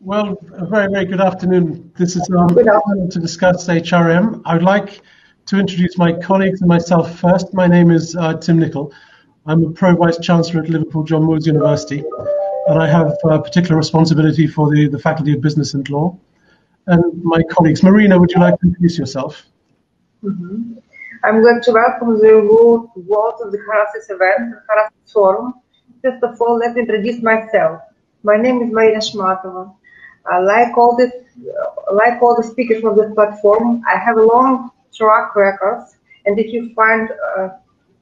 Well, a very, very good afternoon. This is um, to discuss HRM. I would like to introduce my colleagues and myself first. My name is uh, Tim Nichol. I'm a Pro Vice Chancellor at Liverpool John Moores University, and I have uh, particular responsibility for the, the Faculty of Business and Law. And my colleagues, Marina, would you like to introduce yourself? Mm-hmm. I'm going to welcome you all to the Horasis event, the Horasis Forum. First of all, let me introduce myself. My name is Marina Schmatova. Like all the like all the speakers of this platform, I have a long track record, and if you find uh,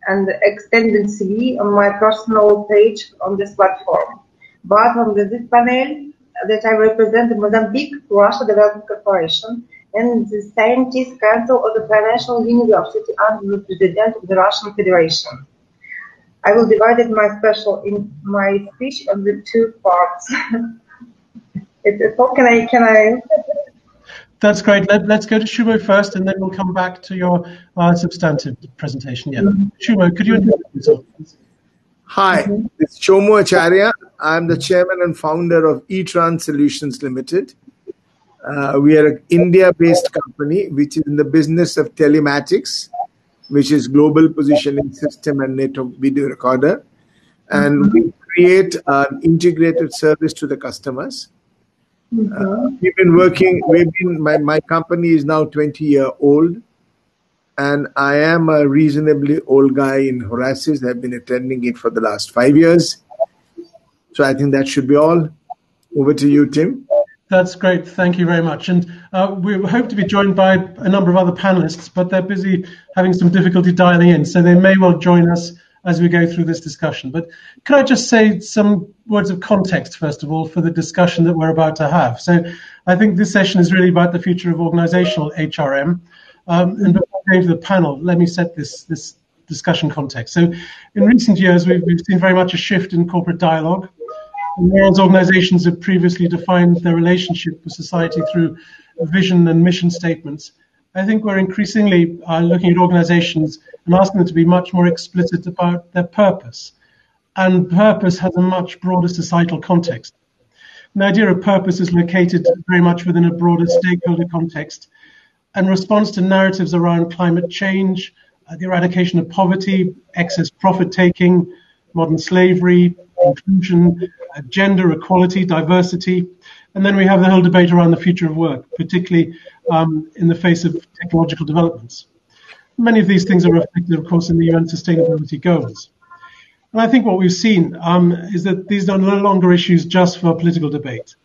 an extended CV on my personal page on this platform. But on this panel, that I represent the Mozambique Russia Development Corporation and the Scientist Council of the Financial University under the President of the Russian Federation. I will divide my special in my speech the two parts. It's, can I, can I? That's great. Let, us go to Shoummo first, and then we'll come back to your uh, substantive presentation. Yeah, mm-hmm. Shoummo, could you introduce yourself? Hi, mm-hmm. it's Shoummo Acharya. I'm the chairman and founder of eTrans Solutions Limited. Uh, we are an India-based company which is in the business of telematics, which is global positioning system and network video recorder, and mm-hmm. we create an integrated service to the customers. Uh, we've been working. We've been. My my company is now twenty year old, and I am a reasonably old guy in Horasis. I've been attending it for the last five years. So I think that should be all. Over to you, Tim. That's great. Thank you very much. And uh, we hope to be joined by a number of other panelists, but they're busy having some difficulty dialing in, so they may well join us as we go through this discussion. But can I just say some words of context, first of all, for the discussion that we're about to have? So I think this session is really about the future of organizational HRM. Um, and before going to the panel, let me set this, this discussion context. So in recent years, we've, we've seen very much a shift in corporate dialogue. Whereas organizations have previously defined their relationship with society through vision and mission statements, I think we're increasingly uh, looking at organizations and asking them to be much more explicit about their purpose. And purpose has a much broader societal context. The idea of purpose is located very much within a broader stakeholder context and responds to narratives around climate change, uh, the eradication of poverty, excess profit taking, modern slavery, inclusion, uh, gender equality, diversity, and then we have the whole debate around the future of work, particularly um, in the face of technological developments. Many of these things are reflected, of course, in the UN sustainability goals. And I think what we've seen um, is that these are no longer issues just for political debate.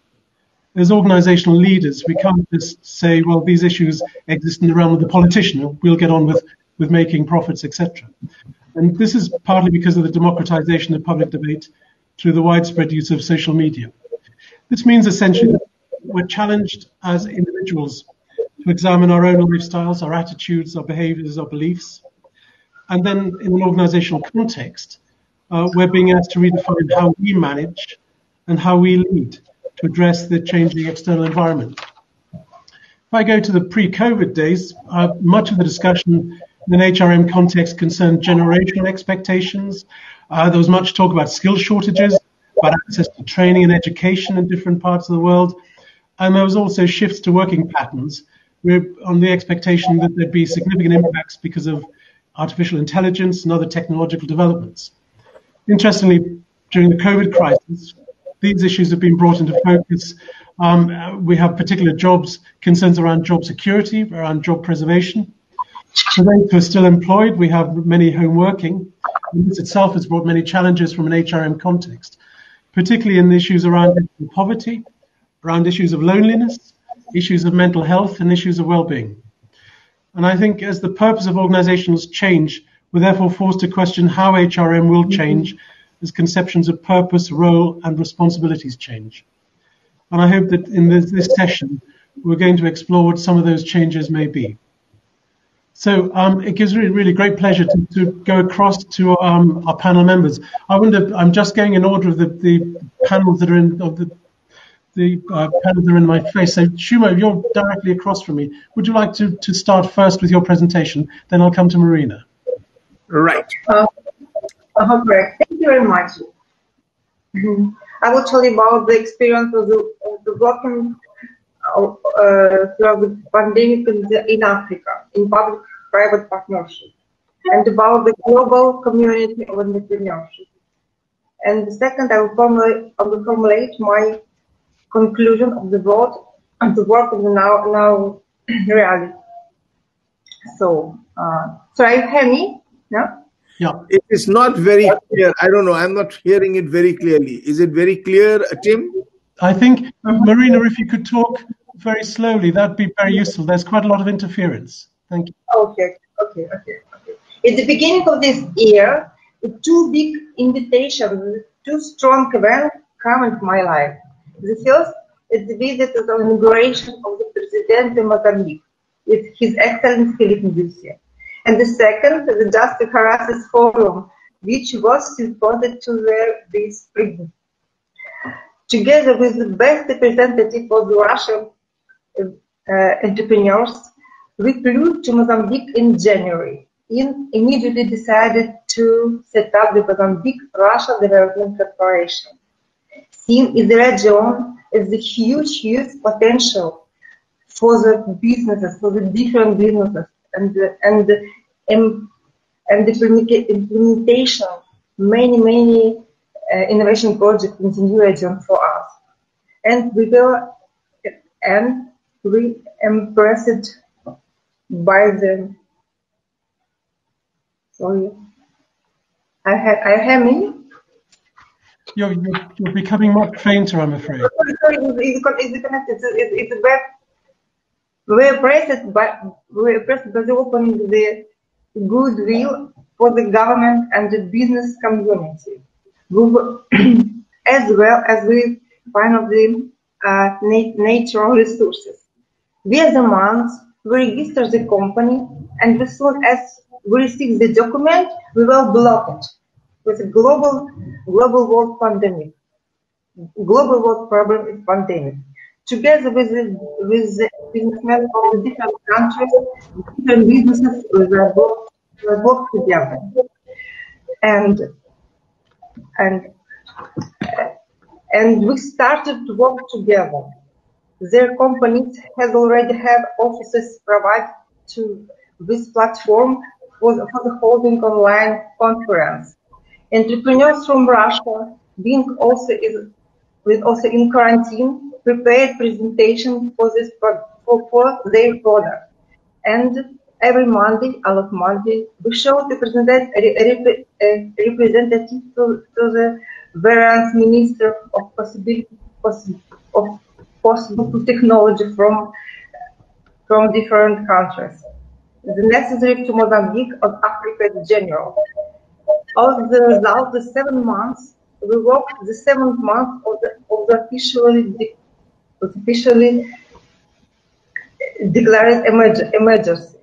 As organizational leaders, we can't just say, well, these issues exist in the realm of the politician. We'll get on with, with making profits, etc. And this is partly because of the democratization of public debate through the widespread use of social media. This means essentially that we're challenged as individuals to examine our own lifestyles, our attitudes, our behaviors, our beliefs. And then in an organizational context, uh, we're being asked to redefine how we manage and how we lead to address the changing external environment. If I go to the pre-COVID days, uh, much of the discussion in an HRM context concerned generational expectations. Uh, there was much talk about skill shortages about access to training and education in different parts of the world. And there was also shifts to working patterns We're on the expectation that there'd be significant impacts because of artificial intelligence and other technological developments. Interestingly, during the COVID crisis, these issues have been brought into focus. Um, we have particular jobs, concerns around job security, around job preservation. For those who are still employed, we have many home working. This itself has brought many challenges from an HRM context particularly in the issues around poverty, around issues of loneliness, issues of mental health, and issues of well-being. And I think as the purpose of organizations change, we're therefore forced to question how HRM will change as conceptions of purpose, role, and responsibilities change. And I hope that in this, this session, we're going to explore what some of those changes may be. So um, it gives me really great pleasure to, to go across to um, our panel members. I wonder, I'm just going in order of the, the panels that are in of the the uh, panels that are in my face. So Shoummo, you're directly across from me. Would you like to, to start first with your presentation? Then I'll come to Marina. Right. Uh, uh. Thank you very much. Mm-hmm. I will tell you about the experience of the, of the working uh, throughout the pandemic in, the, in Africa in public-private partnership and about the global community of entrepreneurship. And the second, I will formulate, I will formulate my conclusion of the vote and the work of the now, now reality. So, uh, so I hear me? Yeah? Yeah. It is not very clear. I don't know. I'm not hearing it very clearly. Is it very clear, uh, Tim? I think, Marina, if you could talk very slowly, that'd be very useful. There's quite a lot of interference. Thank you. Okay, okay, okay. okay. At the beginning of this year, two big invitations, two strong events come into my life. The first is the visit of the inauguration of the President of Mozambique with His Excellency Filipe Nyusi. And the second, the Justice Horasis Forum, which was supported to wear this spring. Together with the best representative of the Russian uh, entrepreneurs, we flew to Mozambique in January and immediately decided to set up the Mozambique Russia Development Corporation. Seen in the region as a huge, huge potential for the businesses, for the different businesses, and and and, and the implementation many many uh, innovation projects in the new region for us. And we will and we impressed by them. sorry I had I have me you're, you're, you're, becoming much fainter, I'm afraid. Sorry, it's, it's connected. It's, it's. We're by we're impressed by the opening the goodwill for the government and the business community, as well as with one of the uh, natural resources. We month, we register the company and as soon as we receive the document, we will block it with a global, global world pandemic. Global world problem is pandemic. Together with the, with the businessmen from different countries, different businesses, we will work, we will work together. And, and, and we started to work together. Their companies has already have offices provided to this platform for the, holding online conference. Entrepreneurs from Russia, being also is with also in quarantine, prepared presentation for this for, for their product. And every Monday, all of Monday, we show the representative, uh, representative to, to the various minister of possibility of possible technology from from different countries. The necessary to Mozambique of Africa in general. Of the result, the seven months, we worked the seventh month of the, of the officially, officially declared emergency.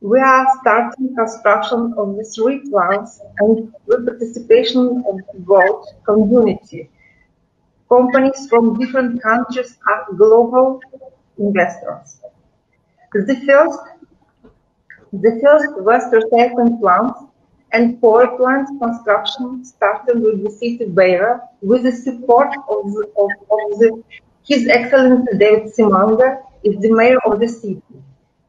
We are starting construction of the three plants and with participation of the world community. Companies from different countries are global investors. The first, the first waste recycling plant and power plant construction started with the city Beira with the support of, the, of, of the, His Excellency Daviz Simango is the mayor of the city.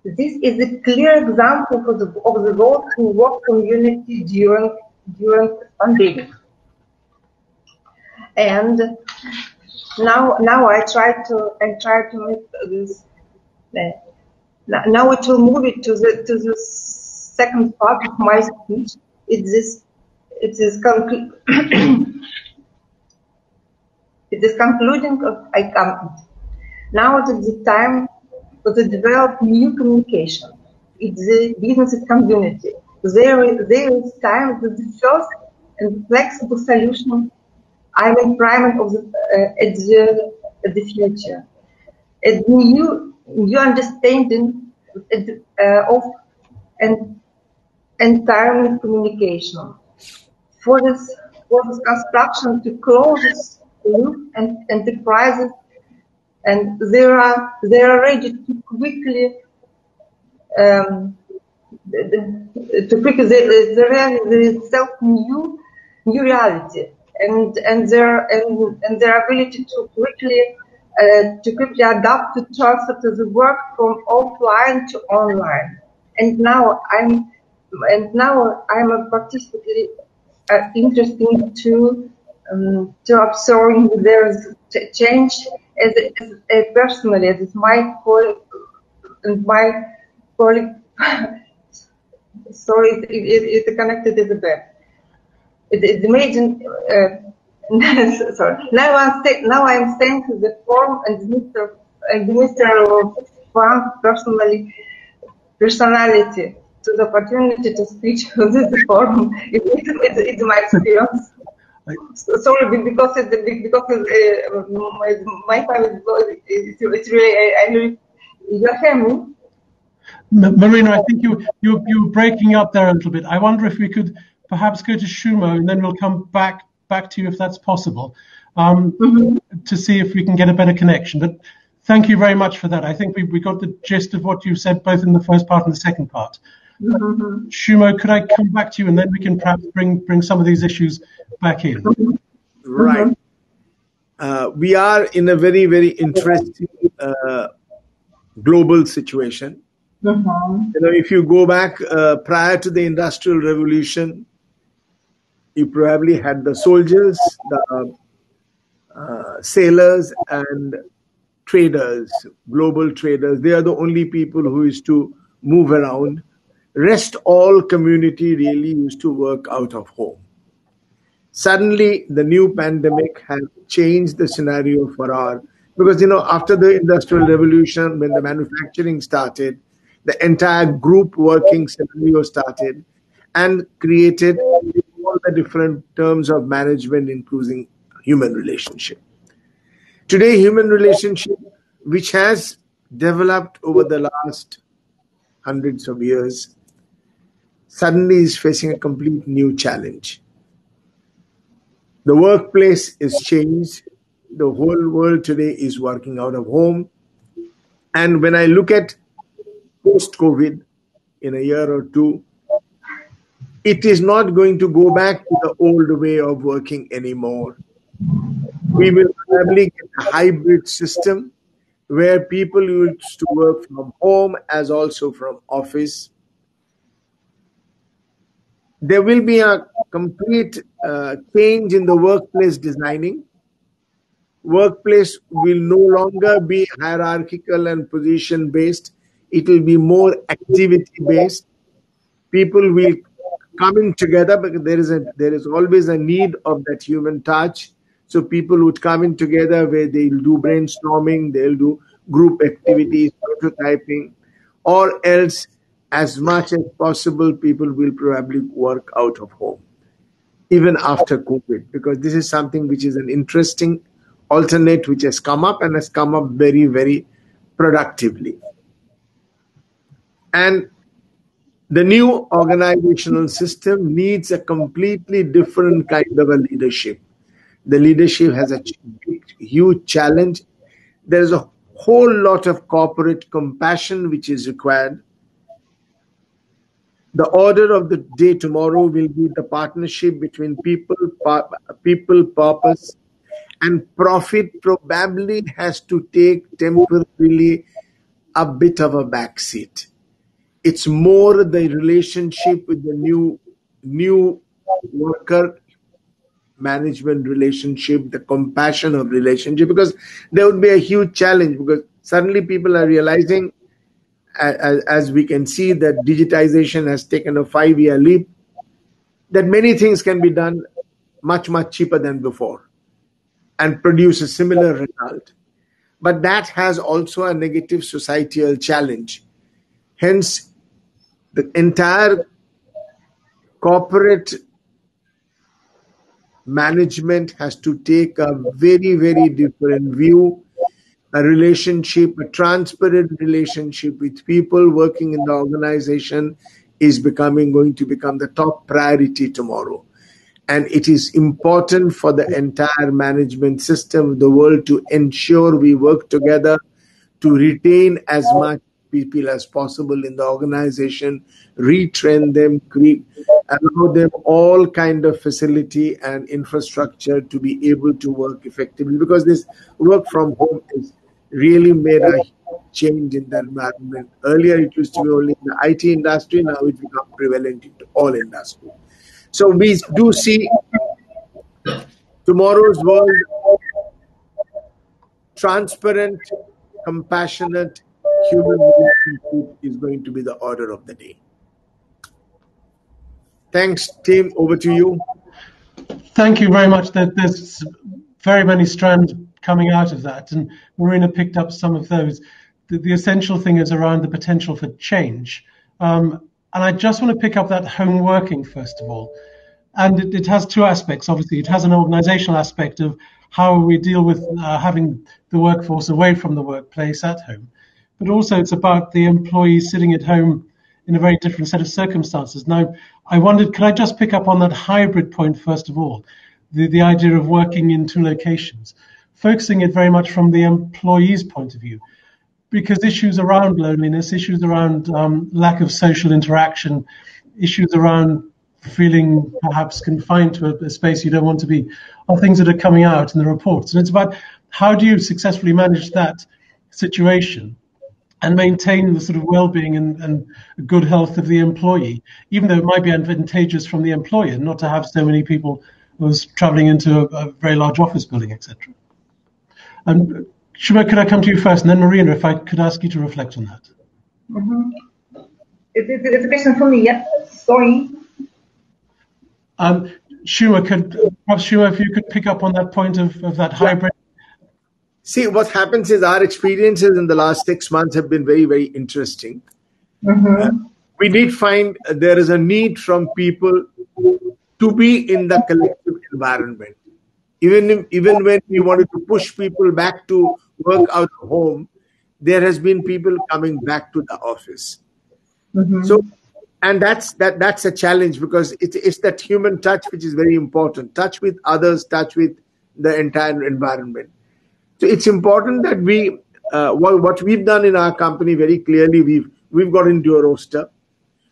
This is a clear example of the, of the work to work community during during pandemic. And now now I try to I try to make this. Uh, now will move it to the to the second part of my speech it is it is conclu- it is concluding of I come. Now it is the time to develop new communication. It's the business community. There is, there is time to the first and flexible solution I'm in prime of the, uh, at the, at the future. A new, new understanding uh, of and entirely communication. For this, for this construction to close loop and enterprises, and they are they are ready to quickly um, to quickly they, they, they self new new reality and and their and, and their ability to quickly uh, to quickly adapt to transfer to the work from offline to online. And now I'm and now I'm particularly uh, interesting to um, to observing there's change as, as, as personally as my and my colleague sorry it, it, it connected as a bit it, imagine uh, sorry now I'm now I'm saying to the form and Mr. and Mr. Frank personally personality to the opportunity to speak on this forum. It, it, it's my experience. Sorry, because it, because it, uh, my, my family is it's really I, I you hear me. Marina, I think you you you're breaking up there a little bit. I wonder if we could perhaps go to Shoummo and then we'll come back back to you if that's possible, um, mm-hmm. to see if we can get a better connection. But thank you very much for that. I think we, we got the gist of what you said both in the first part and the second part. Mm-hmm. Shoummo, could I come back to you and then we can perhaps bring bring some of these issues back in? Right. Uh, we are in a very very interesting uh, global situation. Mm-hmm. You know, if you go back uh, prior to the Industrial Revolution, you probably had the soldiers, the uh, sailors, and traders, global traders. They are the only people who used to move around rest all community really used to work out of home. Suddenly, the new pandemic has changed the scenario for our because you know after the industrial revolution, when the manufacturing started, the entire group working scenario started and created the different terms of management, including human relationship. Today, human relationship, which has developed over the last hundreds of years, suddenly is facing a complete new challenge. The workplace is changed. The whole world today is working out of home. And when I look at post COVID in a year or two, it is not going to go back to the old way of working anymore. We will probably get a hybrid system where people used to work from home as also from office there will be a complete uh, change in the workplace designing. Workplace will no longer be hierarchical and position based. It will be more activity based. People will coming together because there is a there is always a need of that human touch. So people would come in together where they'll do brainstorming, they'll do group activities, prototyping, or else as much as possible, people will probably work out of home, even after COVID, because this is something which is an interesting alternate which has come up and has come up very, very productively. And the new organizational system needs a completely different kind of a leadership. The leadership has a huge challenge. There's a whole lot of corporate compassion which is required the order of the day tomorrow will be the partnership between people, people, purpose, and profit. Probably has to take temporarily a bit of a backseat. It's more the relationship with the new new worker management relationship, the compassion of relationship, because there would be a huge challenge because suddenly people are realizing as, as we can see that digitization has taken a five year leap, that many things can be done much, much cheaper than before and produce a similar result. But that has also a negative societal challenge. Hence, the entire corporate management has to take a very, very different view a relationship, a transparent relationship with people working in the organization is becoming going to become the top priority tomorrow. And it is important for the entire management system of the world to ensure we work together to retain as much people as possible in the organization, retrain them, create, allow them all kind of facility and infrastructure to be able to work effectively because this work from home is really made a change in the environment. Earlier, it used to be only in the IT industry. Now it's become prevalent into all industries. So we do see tomorrow's world transparent, compassionate human relationship is going to be the order of the day. Thanks, Tim. Over to you. Thank you very much. There's very many strands coming out of that, and Marina picked up some of those. The, the essential thing is around the potential for change. Um, and I just want to pick up that home working first of all. And it, it has two aspects. Obviously, it has an organizational aspect of how we deal with uh, having the workforce away from the workplace at home. But also, it's about the employees sitting at home in a very different set of circumstances. Now, I wondered, could I just pick up on that hybrid point first of all, the, the idea of working in two locations, focusing it very much from the employee's point of view, because issues around loneliness, issues around um, lack of social interaction, issues around feeling perhaps confined to a, a, space you don't want to be are things that are coming out in the reports. And it's about how do you successfully manage that situation and maintain the sort of well-being and, and good health of the employee, even though it might be advantageous from the employer not to have so many people who's traveling into a, a very large office building, etc. And Shoummo, could I come to you first, and then Marina, if I could ask you to reflect on that. Mm-hmm. It, it, it's a question for me. Yeah, sorry. Um, Shoummo, could perhaps Shoummo, if you could pick up on that point of, of that hybrid. See, what happens is our experiences in the last six months have been very, very interesting. Mm-hmm. Uh, we did find there is a need from people to be in the collective environment. Even if, even when we wanted to push people back to work out of home, there has been people coming back to the office. Mm-hmm. So and that's that that's a challenge because it's it's that human touch which is very important touch with others touch with the entire environment so it's important that we uh, what, we've done in our company very clearly we've we've got into a roster.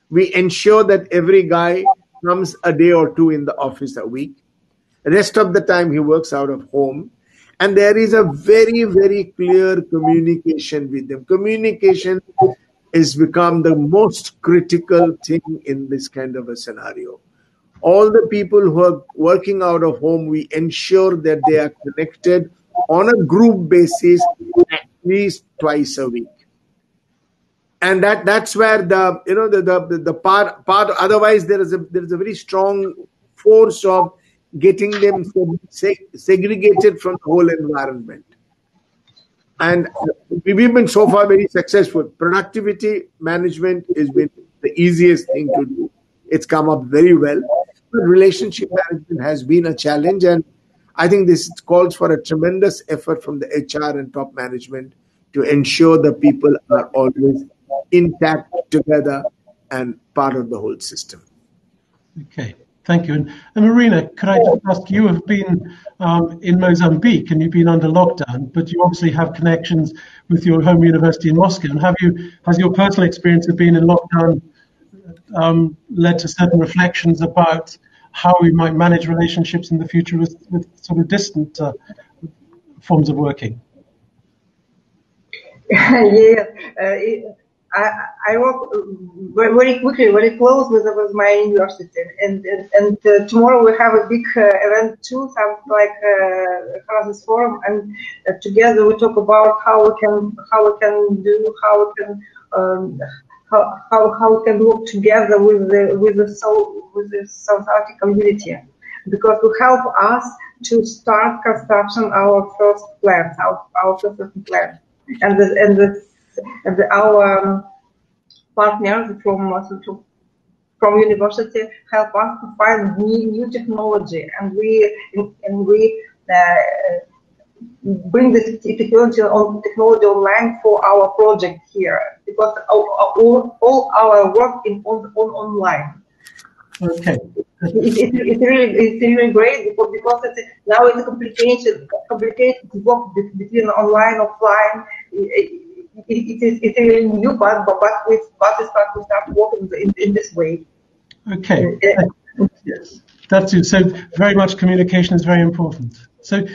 We ensure that every guy comes a day or two in the office a week. The rest of the time he works out of home. And there is a very very clear communication with them. Communication is become the most critical thing in this kind of a scenario. All the people who are working out of home, we ensure that they are connected on a group basis at least twice a week. And that that's where the you know the the, the part part otherwise there is a there is a very strong force of getting them segregated from the whole environment and we've been so far very successful. Productivity management has been the easiest thing to do. It's come up very well. But relationship management has been a challenge, and I think this calls for a tremendous effort from the HR and top management to ensure the people are always intact together and part of the whole system. Okay. Thank you. And, and, Marina, could I just ask, you have been um, in Mozambique and you've been under lockdown, but you obviously have connections with your home university in Moscow. And have you, has your personal experience of being in lockdown um, led to certain reflections about how we might manage relationships in the future with, with sort of distant uh, forms of working? yes. Uh, I, I work very quickly, very close with, with my university. And, and, and uh, tomorrow we have a big uh, event too, something like uh, this Forum. And uh, together we talk about how we can, how we can do, how we can, um, how, how, how we can work together with the, with the, so, with the South Arctic community. Because will help us to start construction our first plant, our, our first plant. And the, and the the, our um, partners from from university help us to find new, new technology, and we and we uh, bring this technology on technology online for our project here because all, all our work is on, on online. Okay. It, it, it's really it's really great because, because it's, now it's a complicated complicated work between online offline. It, it, it is it's a new part, but, but we but we start to start working in, in this way. Okay. Uh, yes, that's it. So very much communication is very important. So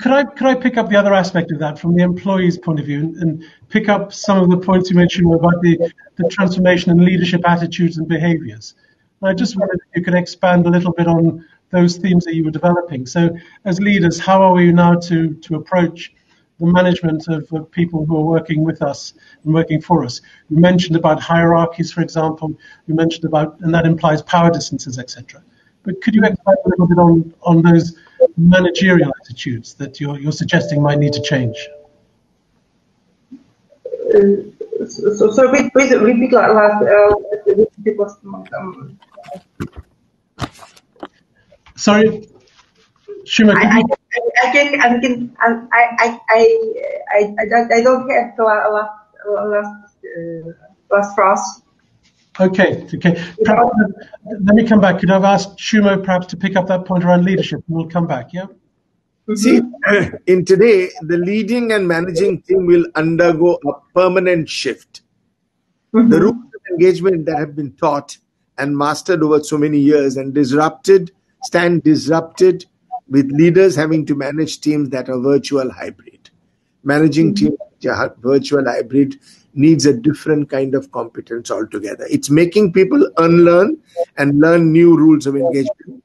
could I could I pick up the other aspect of that from the employee's point of view and, and pick up some of the points you mentioned about the, the transformation and leadership attitudes and behaviors? I just wondered if you could expand a little bit on those themes that you were developing. So, as leaders, how are we now to to approach the management of, of people who are working with us and working for us? You mentioned about hierarchies, for example. You mentioned about, and that implies power distances, etc. But could you expand a little bit on on those managerial attitudes that you're you're suggesting might need to change? Uh, so, so repeat, repeat last uh, because um, Sorry, Shuma. I, I, I can, I can, I, I, I, I, I don't have the last, last, uh, last phrase. Okay, okay. Perhaps, let me come back. Could I ask Shoummo perhaps to pick up that point around leadership? And we'll come back, yeah? See, in today, the leading and managing team will undergo a permanent shift. Mm-hmm. The rules of engagement that have been taught and mastered over so many years and disrupted stand disrupted with leaders having to manage teams that are virtual hybrid. Managing mm-hmm. teams virtual hybrid needs a different kind of competence altogether. It's making people unlearn and learn new rules of engagement.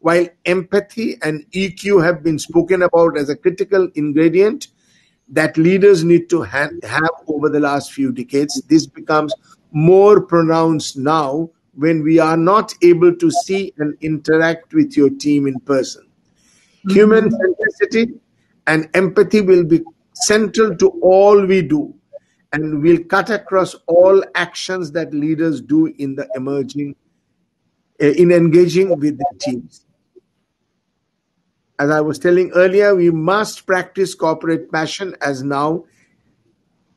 While empathy and EQ have been spoken about as a critical ingredient that leaders need to ha- have over the last few decades, this becomes more pronounced now when we are not able to see and interact with your team in person. Human centricity and empathy will be central to all we do and will cut across all actions that leaders do in the emerging uh, in engaging with the teams as i was telling earlier we must practice corporate passion as now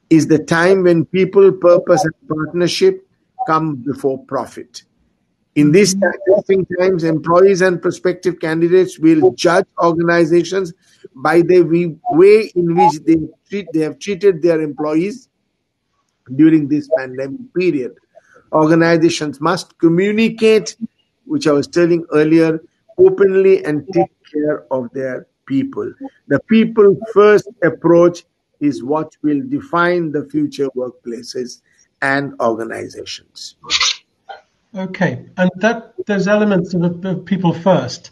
is the time when people purpose and partnership come before profit. In these times, employees and prospective candidates will judge organizations by the way in which they treat they have treated their employees during this pandemic period. Organizations must communicate, which I was telling earlier, openly and take care of their people. The people first approach is what will define the future workplaces and organizations. Okay, and that those elements of, of people first,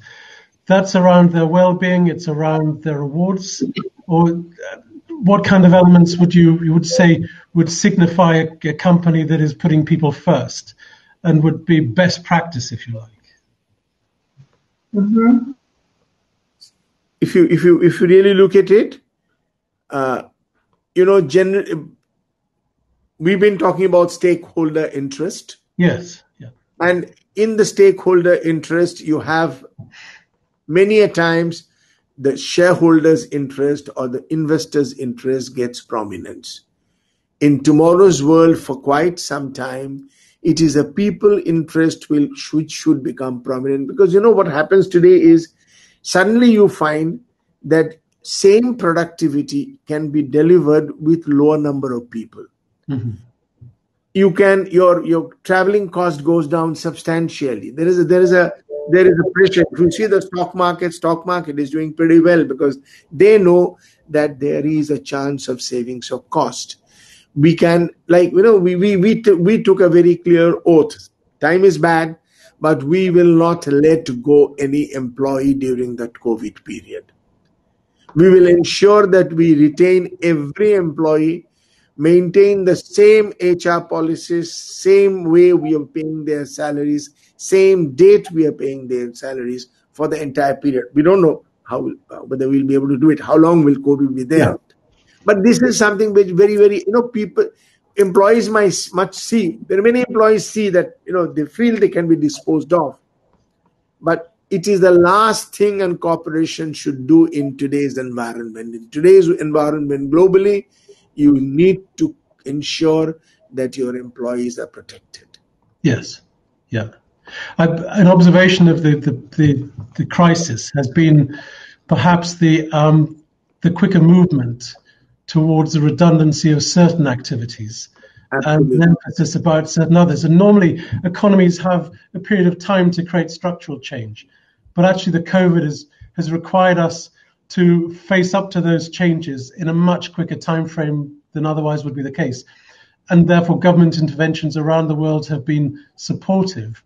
that's around their well-being. It's around their rewards, or uh, what kind of elements would you you would say would signify a, a company that is putting people first, and would be best practice, if you like. Mm-hmm. If you if you if you really look at it, uh, you know, generally we've been talking about stakeholder interest. Yes. Yeah. And in the stakeholder interest, you have many a times the shareholders' interest or the investors' interest gets prominence. In tomorrow's world, for quite some time, it is a people interest will which should become prominent because you know what happens today is suddenly you find that same productivity can be delivered with lower number of people Mm-hmm. You can your your traveling cost goes down substantially. There is a, there is a there is a pressure. If you see the stock market, stock market is doing pretty well because they know that there is a chance of savings of cost. We can like you know we we we, t- we took a very clear oath. Time is bad, but we will not let go any employee during that COVID period. We will ensure that we retain every employee maintain the same HR policies, same way we are paying their salaries, same date we are paying their salaries for the entire period. We don't know how uh, whether we'll be able to do it. How long will COVID be there? Yeah. But this is something which very very you know people employees might much see. There are many employees see that you know they feel they can be disposed of, but it is the last thing a corporation should do in today's environment. In today's environment globally, you need to ensure that your employees are protected. Yes, yeah. I, an observation of the, the, the, the, crisis has been perhaps the, um, the quicker movement towards the redundancy of certain activities Absolutely. and an emphasis about certain others. And normally, economies have a period of time to create structural change, but actually, the COVID has has required us to face up to those changes in a much quicker time frame than otherwise would be the case. And therefore, government interventions around the world have been supportive.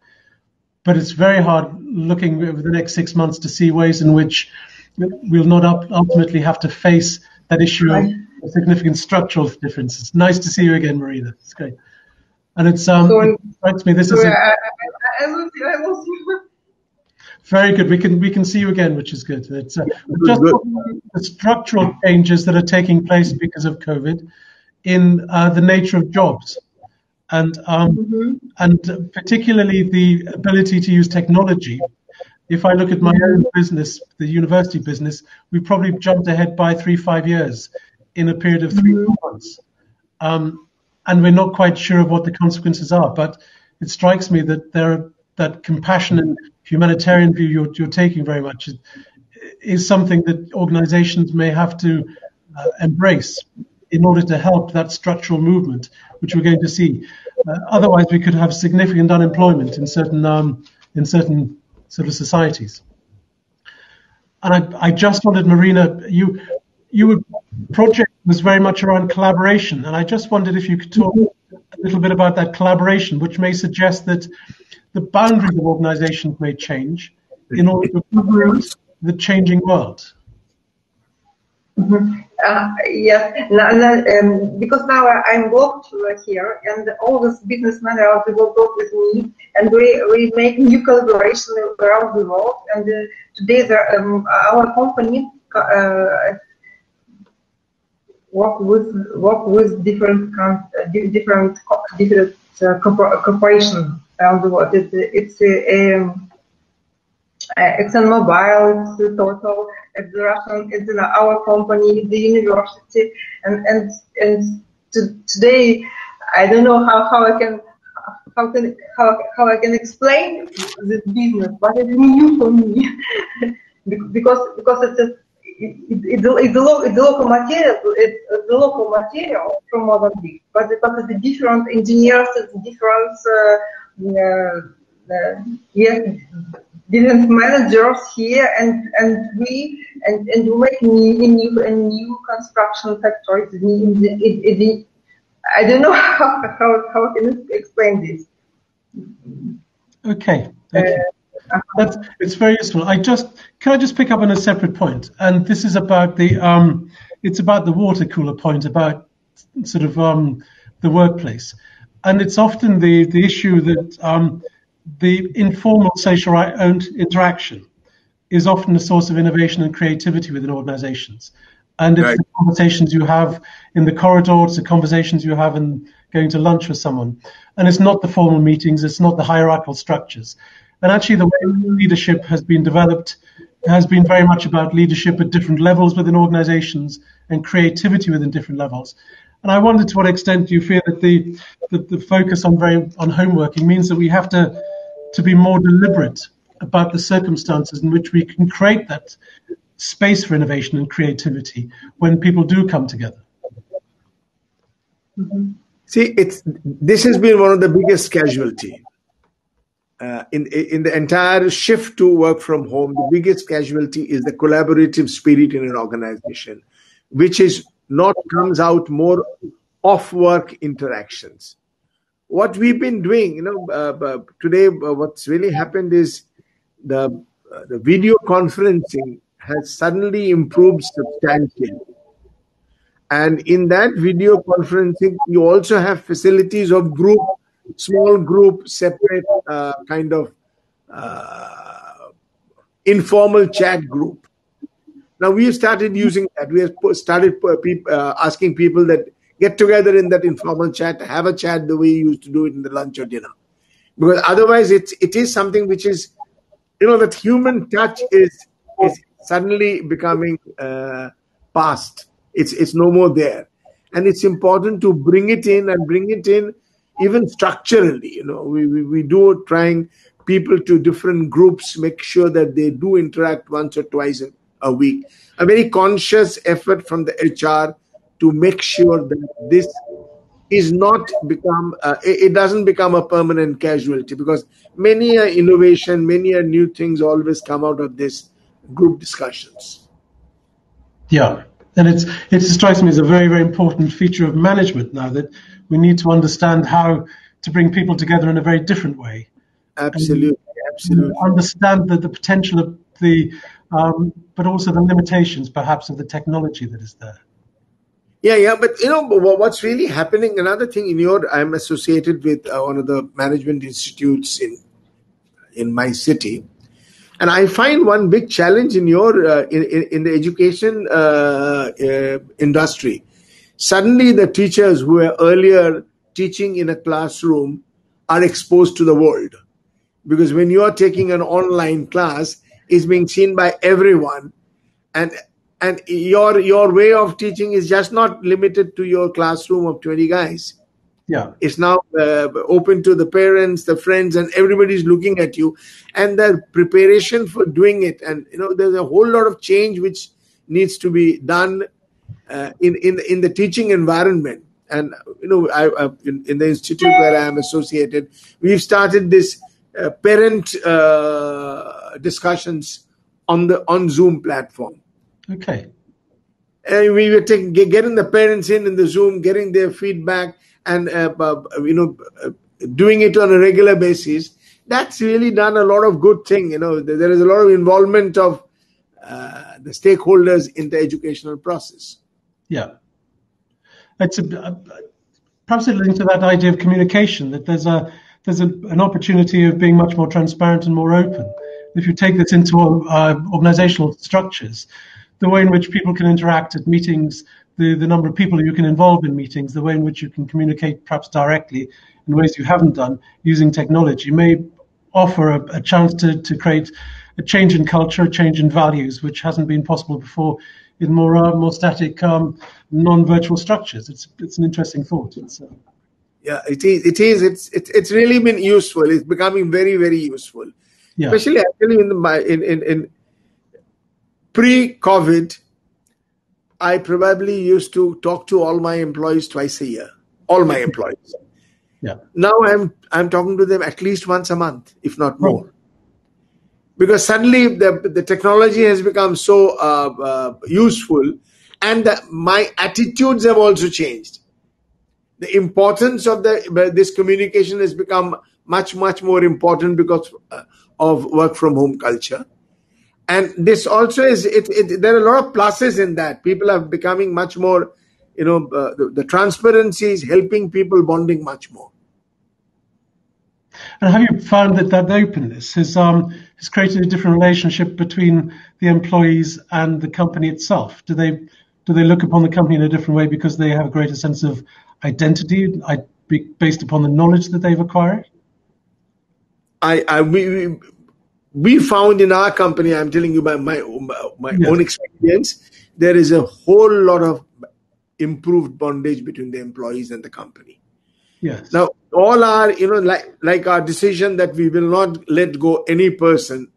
But it's very hard looking over the next six months to see ways in which we'll not ultimately have to face that issue of significant structural differences. Nice to see you again, Marina. It's great. And it's um, it strikes me this sorry, is. A, I, I, I lose you. I lose you. Very good. We can we can see you again, which is good. It's uh, just the structural changes that are taking place because of COVID in uh, the nature of jobs, and um, mm-hmm. and particularly the ability to use technology. If I look at my own business, the university business, we probably jumped ahead by three five years in a period of 3 mm-hmm. months, um, and we're not quite sure of what the consequences are. But it strikes me that there that compassion and humanitarian view you're, you're taking very much is, is, something that organizations may have to uh, embrace in order to help that structural movement, which we're going to see. Uh, otherwise, we could have significant unemployment in certain um, in certain sort of societies. And I, I just wanted, Marina, you your project was very much around collaboration, and I just wondered if you could talk a little bit about that collaboration, which may suggest that the boundaries of organizations may change in order to accommodate the changing world. Mm-hmm. Uh, yes, um, because now I'm involved here, and all these businessmen around the world work with me, and we, we make new collaboration around the world. And uh, today, the, um, our company uh, work with work with different uh, different different uh, corporations around the world. It, it's a, um, ExxonMobil, it's Total, it's the Russian, it's our company, the university, and and and to, today I don't know how, how I can how can how, how I can explain this business, but it's new for me because because it's a it's, the, it's, the, it's the local material, it's the local material from Mozambique, but because it's the different engineers, it's different, uh, uh, yeah, different managers here, and and we and and we make new new and new construction the, in, in I don't know how how how can explain this. Okay. okay. Uh, that's it's very useful. I just can I just pick up on a separate point, and this is about the um, it's about the water cooler point about sort of um, the workplace, and it's often the the issue that um, the informal social interaction is often a source of innovation and creativity within organizations. And it's right. the conversations you have in the corridor, it's the conversations you have in going to lunch with someone. And it's not the formal meetings, it's not the hierarchical structures. And actually, the way leadership has been developed has been very much about leadership at different levels within organizations and creativity within different levels. And I wonder to what extent do you feel that the, the, the focus on very on homeworking means that we have to to be more deliberate about the circumstances in which we can create that space for innovation and creativity when people do come together. Mm-hmm. See, it's this has been one of the biggest casualty uh, in in the entire shift to work from home, the biggest casualty is the collaborative spirit in an organization, which is not comes out more off work interactions. What we've been doing, you know, uh, today, uh, what's really happened is the uh, the video conferencing has suddenly improved substantially. And in that video conferencing, you also have facilities of group small group, separate uh, kind of uh, informal chat group. Now we have started using that. We have started uh, asking people that get together in that informal chat, have a chat the way you used to do it in the lunch or dinner, because otherwise it's it is something which is, you know, that human touch is is suddenly becoming uh, past. It's it's no more there, and it's important to bring it in and bring it in even structurally, you know, we, we, we do trying people to different groups, make sure that they do interact once or twice a week. A very conscious effort from the HR to make sure that this is not become uh, it doesn't become a permanent casualty because many a innovation many a new things always come out of this group discussions yeah and it's it strikes me as a very very important feature of management now that we need to understand how to bring people together in a very different way absolutely absolutely understand the, the potential of the um, but also the limitations perhaps of the technology that is there yeah, yeah, but you know what's really happening. Another thing in your, I'm associated with uh, one of the management institutes in in my city, and I find one big challenge in your uh, in, in the education uh, uh, industry. Suddenly, the teachers who were earlier teaching in a classroom are exposed to the world, because when you are taking an online class, it's being seen by everyone, and and your your way of teaching is just not limited to your classroom of 20 guys. Yeah. It's now uh, open to the parents the friends and everybody's looking at you. And the preparation for doing it and you know there's a whole lot of change which needs to be done uh, in in in the teaching environment and you know I, I in, in, the institute where i am associated we've started this uh, parent uh, discussions on the on zoom platform Okay. And we were taking, getting the parents in in the Zoom, getting their feedback, and uh, you know, doing it on a regular basis. That's really done a lot of good thing. You know, there is a lot of involvement of uh, the stakeholders in the educational process. Yeah, it's a, perhaps it links to that idea of communication. That there's a there's a, an opportunity of being much more transparent and more open. If you take this into uh, organizational structures, the way in which people can interact at meetings, the, the number of people you can involve in meetings, the way in which you can communicate perhaps directly in ways you haven't done using technology may offer a, a chance to, to create a change in culture, a change in values, which hasn't been possible before in more uh, more static, um, non-virtual structures. It's it's an interesting thought. Uh, yeah, it is. It is. It's it's it's really been useful. It's becoming very very useful. Yeah. Especially actually in the in in, in pre-COVID, I probably used to talk to all my employees twice a year. All my employees. Yeah. Now I'm I'm talking to them at least once a month, if not more. Because suddenly the the technology has become so uh, uh, useful, and the, my attitudes have also changed. The importance of the this communication has become much much more important because uh, of work from home culture. And this also is it, it, there are a lot of pluses in that. People are becoming much more you know uh, the, the, transparency is helping people bonding much more and have you found that that openness has um has created a different relationship between the employees and the company itself do they do they look upon the company in a different way because they have a greater sense of identity based upon the knowledge that they've acquired I, I we, we found in our company, I'm telling you by my, my yes. own experience, there is a whole lot of improved bondage between the employees and the company. Yes. Now, all our, you know, like, like our decision that we will not let go any person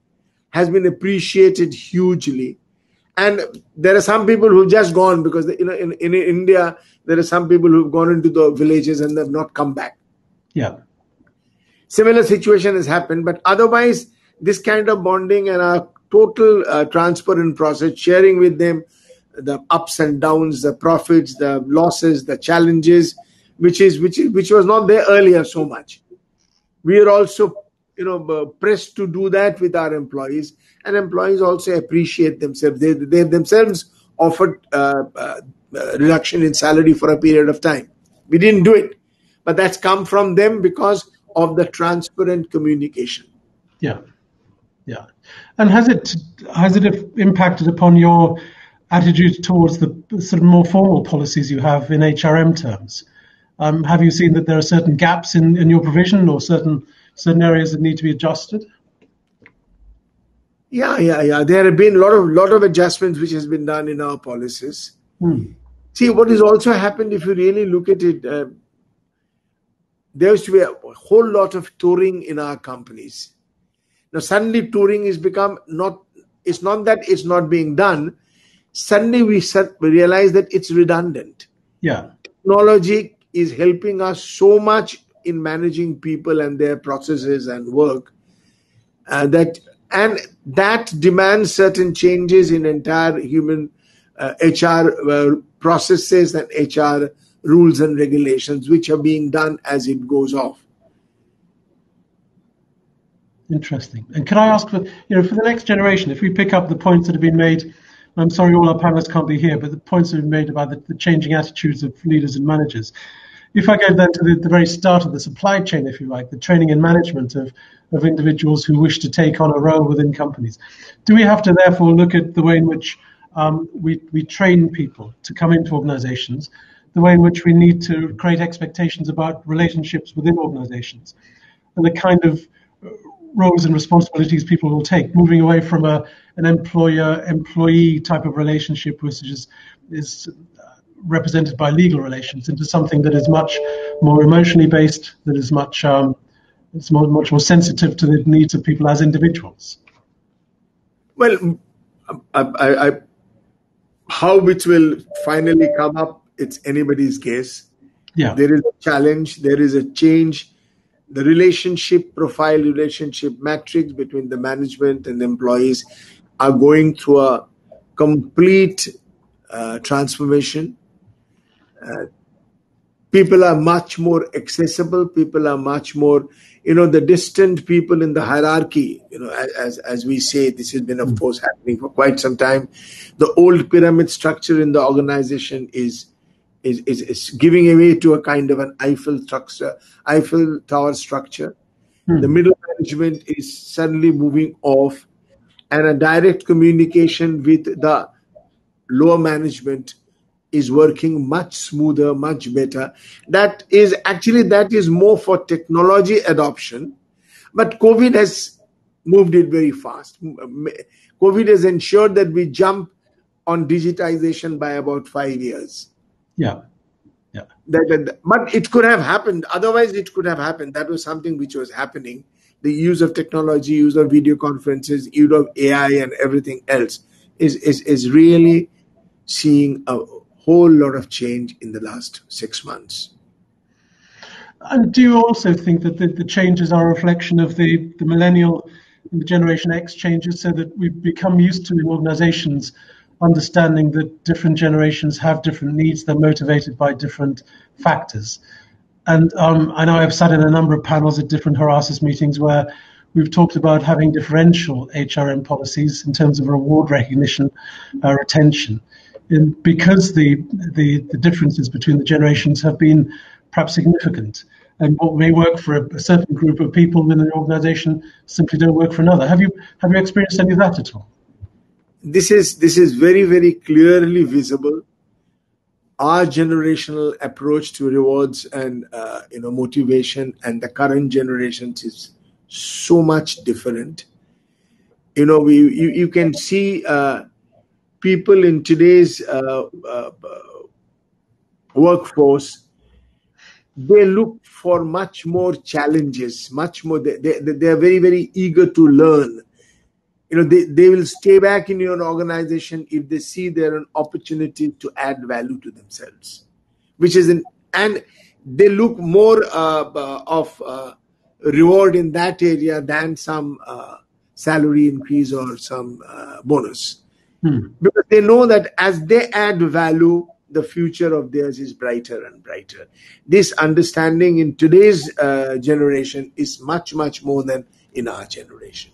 has been appreciated hugely. And there are some people who've just gone because, you know, in, in India, there are some people who've gone into the villages and they've not come back. Yeah. Similar situation has happened, but otherwise, this kind of bonding and a total uh, transparent process, sharing with them the ups and downs, the profits, the losses, the challenges, which is which is which was not there earlier so much. We are also you know uh, pressed to do that with our employees, and employees also appreciate themselves. They they themselves offered uh, uh, reduction in salary for a period of time. We didn't do it, but that's come from them because of the transparent communication. Yeah. Yeah, and has it has it impacted upon your attitude towards the sort of more formal policies you have in HRM terms? Um, have you seen that there are certain gaps in, in your provision or certain certain areas that need to be adjusted? Yeah, yeah, yeah. There have been a lot of lot of adjustments which has been done in our policies. Hmm. See, what has also happened if you really look at it, uh, there used to be a whole lot of touring in our companies now suddenly touring is become not. It's not that it's not being done. Suddenly we realize that it's redundant. Yeah. Technology is helping us so much in managing people and their processes and work uh, that and that demands certain changes in entire human uh, HR uh, processes and HR rules and regulations, which are being done as it goes off. Interesting. And can I ask for you know for the next generation, if we pick up the points that have been made, I'm sorry all our panelists can't be here, but the points that have been made about the, the changing attitudes of leaders and managers. If I go then to the, the, very start of the supply chain, if you like, the training and management of, of individuals who wish to take on a role within companies, do we have to therefore look at the way in which um, we, we train people to come into organizations, the way in which we need to create expectations about relationships within organizations, and the kind of roles and responsibilities people will take, moving away from a an employer employee type of relationship, which is is represented by legal relations, into something that is much more emotionally based, that is much um, it's more, much more sensitive to the needs of people as individuals. Well, I, I, I, how it will finally come up, it's anybody's guess. Yeah. There is a challenge. There is a change the relationship profile, relationship matrix between the management and the employees are going through a complete uh, transformation. Uh, people are much more accessible. People are much more, you know, the distant people in the hierarchy. You know, as as we say, this has been, of hmm. course, happening for quite some time. The old pyramid structure in the organization is is, is, is giving away to a kind of an Eiffel structure, Eiffel Tower structure. Hmm. The middle management is suddenly moving off, and a direct communication with the lower management is working much smoother, much better. That is actually that is more for technology adoption, but COVID has moved it very fast. COVID has ensured that we jump on digitization by about five years. Yeah. Yeah. That, that, but it could have happened. Otherwise, it could have happened. That was something which was happening. The use of technology, use of video conferences, use of AI, and everything else is, is, is really seeing a whole lot of change in the last six months. And do you also think that the, the changes are a reflection of the, the millennial and the Generation X changes so that we've become used to in organizations understanding that different generations have different needs, they're motivated by different factors. And um, I know I've sat in a number of panels at different Horasis meetings where we've talked about having differential HRM policies in terms of reward recognition, uh, retention. Because the, the, the differences between the generations have been perhaps significant, and what may work for a, a certain group of people within an organization simply don't work for another. Have you have you experienced any of that at all? this is this is very very clearly visible our generational approach to rewards and uh, you know motivation and the current generations is so much different you know we you, you can see uh, people in today's uh, uh workforce they look for much more challenges much more they, they, they are very very eager to learn. You know they, they will stay back in your organization if they see there an opportunity to add value to themselves which is an and they look more uh, uh, of uh, reward in that area than some uh, salary increase or some uh, bonus hmm. because they know that as they add value the future of theirs is brighter and brighter this understanding in today's uh, generation is much much more than in our generation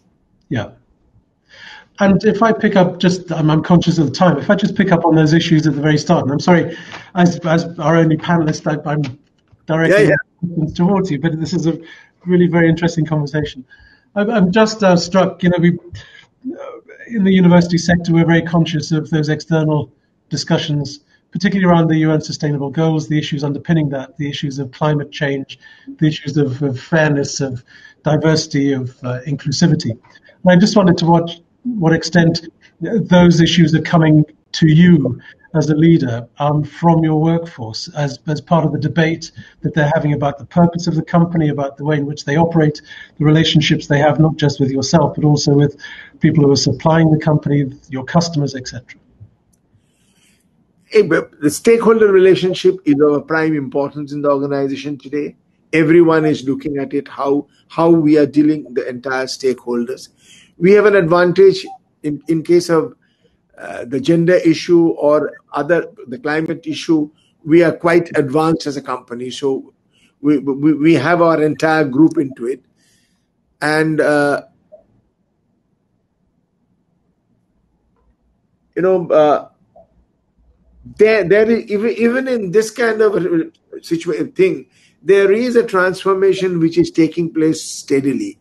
yeah and if I pick up just, I'm, I'm, conscious of the time, if I just pick up on those issues at the very start, and I'm sorry, as, as our only panelist, I, am directing yeah, yeah. towards you, but this is a really very interesting conversation. I'm, I'm just uh, struck, you know, we, in the university sector, we're very conscious of those external discussions, particularly around the UN Sustainable Goals, the issues underpinning that, the issues of climate change, the issues of, of fairness, of diversity, of uh, inclusivity. And I just wanted to watch what extent those issues are coming to you as a leader um, from your workforce as, as part of the debate that they're having about the purpose of the company, about the way in which they operate, the relationships they have not just with yourself, but also with people who are supplying the company, your customers, etc. the stakeholder relationship is of prime importance in the organization today. Everyone is looking at it how how we are dealing the entire stakeholders. We have an advantage in in case of uh, the gender issue or other the climate issue. We are quite advanced as a company, so we we, we have our entire group into it, and. Uh, you know, uh, there there is even, even in this kind of situation thing there is a transformation which is taking place steadily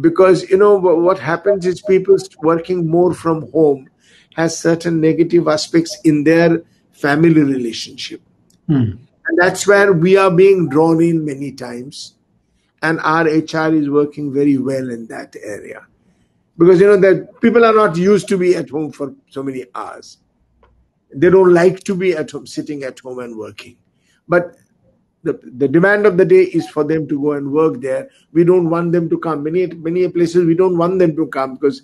because you know what happens is people working more from home has certain negative aspects in their family relationship. Hmm. and that's where we are being drawn in many times. And our hr is working very well in that area. Because you know that people are not used to be at home for so many hours. They don't like to be at home sitting at home and working. But the, the demand of the day is for them to go and work there. We don't want them to come. Many many places we don't want them to come because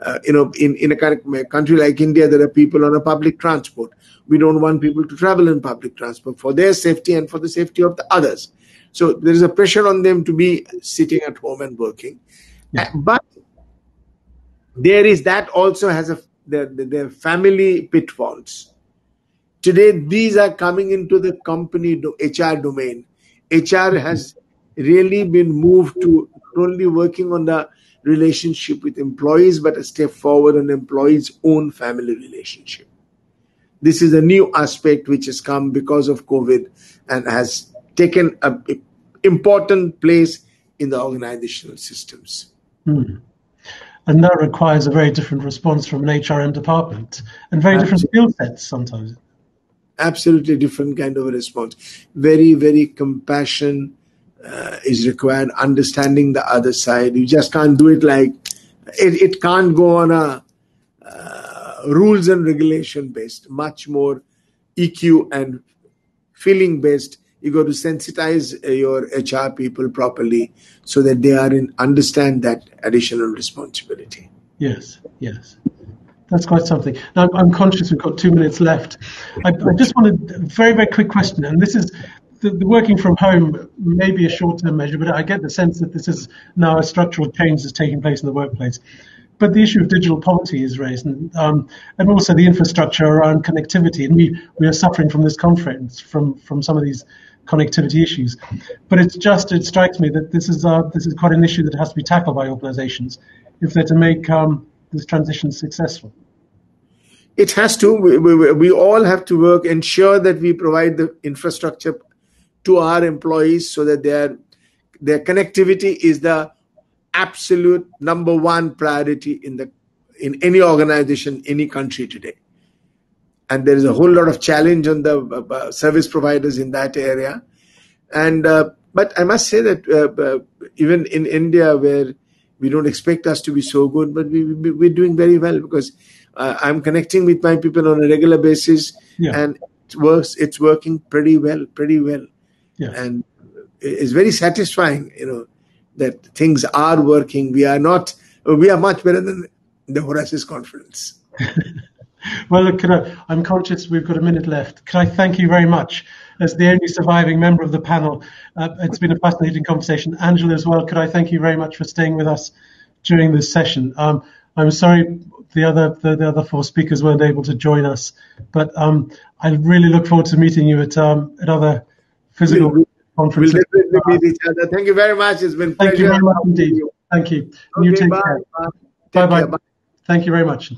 uh, you know in, in a country like india there are people on a public transport. We don't want people to travel in public transport for their safety and for the safety of the others. So there is a pressure on them to be sitting at home and working. Yeah. but there is that also has a their, their family pitfalls. Today, these are coming into the company HR domain. HR has really been moved to not only working on the relationship with employees, but a step forward on employees' own family relationship. This is a new aspect which has come because of COVID and has taken an important place in the organizational systems. Hmm and that requires a very different response from an HRM department and very different skill sets sometimes. Absolutely different kind of a response. Very, very compassion uh, is required, understanding the other side. You just can't do it like it, it can't go on a uh, rules and regulation based, much more EQ and feeling based you got to sensitize uh, your HR people properly so that they are in understand that additional responsibility. Yes, yes. That's quite something. Now, I'm conscious we've got two minutes left. I, I just wanted a very, very quick question, and this is the, the, working from home may be a short-term measure, but I get the sense that this is now a structural change that's taking place in the workplace. But the issue of digital poverty is raised, and, um, and also the infrastructure around connectivity. And we, we are suffering from this conference from, from some of these connectivity issues. But it's just it strikes me that this is uh, this is quite an issue that has to be tackled by organisations if they're to make um, this transition successful. It has to. We, we, we all have to work, ensure that we provide the infrastructure to our employees so that their their connectivity is the absolute number one priority in the in any organization, any country today and there is a whole lot of challenge on the uh, uh, service providers in that area. And uh, but I must say that uh, uh, even in India, where we don't expect us to be so good, but we, we are doing very well because uh, I'm connecting with my people on a regular basis, yeah. and it works. It's working pretty well, pretty well, yeah. and it's very satisfying. You know that things are working. We are not. We are much better than the Horasis conference. Well, look, I, I'm conscious we've got a minute left. Can I thank you very much as the only surviving member of the panel? Uh, it's been a fascinating conversation. Angela, as well, could I thank you very much for staying with us during this session? Um, I'm sorry the other the, the, other four speakers weren't able to join us, but um, I really look forward to meeting you at um, at other physical we'll, conferences. We'll definitely meet each other. Thank you very much. It's been thank pleasure. you very much indeed. You. Thank you. Okay, you take bye. care. Bye bye. Thank you very much.